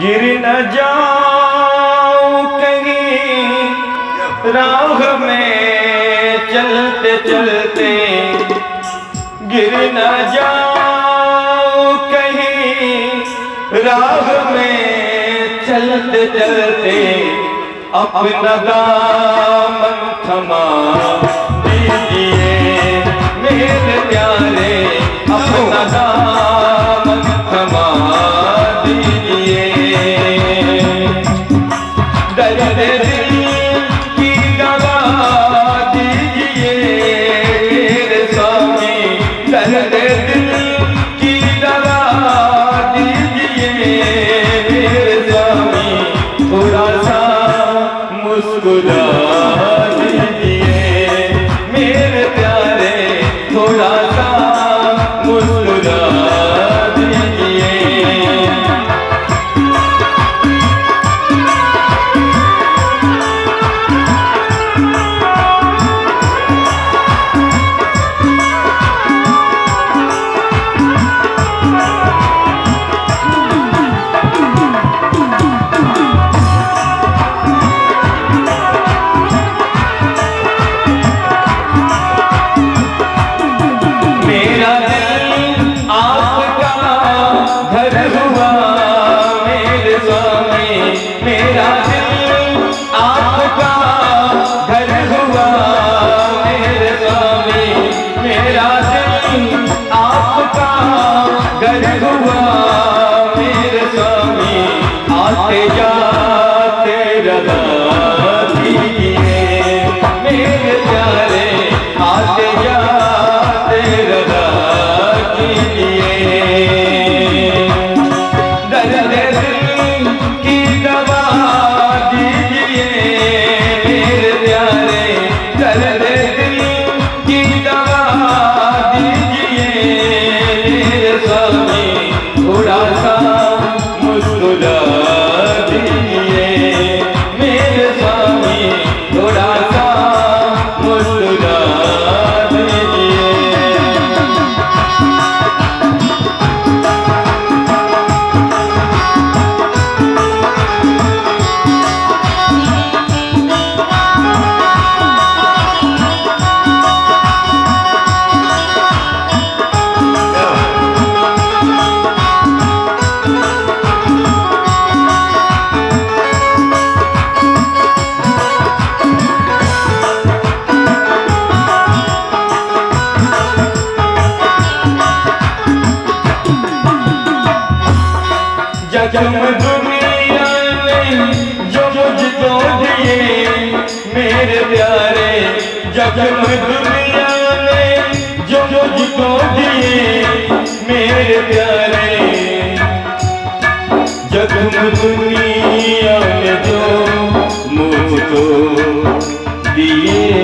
गिर न जाओ कहीं। राह में चलते चलते गिर न जाओ कहीं। राह में चलते चलते अपना दामन थमा। दीजिए मेरे प्यार जगदेवी जख्म दुनिया में जो मुझको दिए मेरे प्यारे जख्म दुनिया में जो मुझको दिए मेरे प्यारे। जख्म दुनिया में जो मुझको दिए